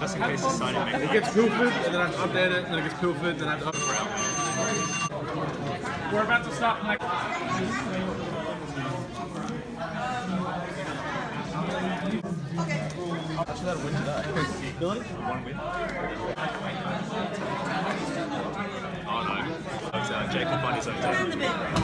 Just in case the sign It make gets pilfered, and then I have to update it, and then it gets pilfered, then I have to update We're about to start next. Oh no. That's uh, Jacob on his own team.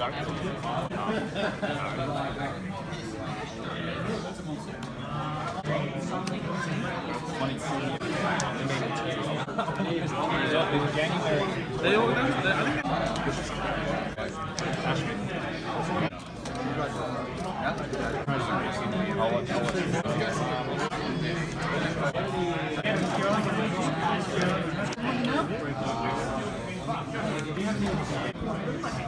I think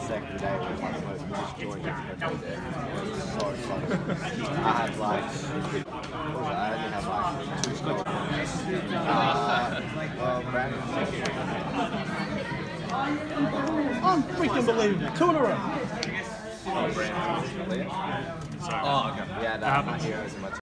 second day with my close destroyed it. So. I had like was it? I only had like two scores. Uh, well, Brandon. Unbelievable. Two in a row. Oh, Brandon. Oh, okay. Yeah, that, my heroes in my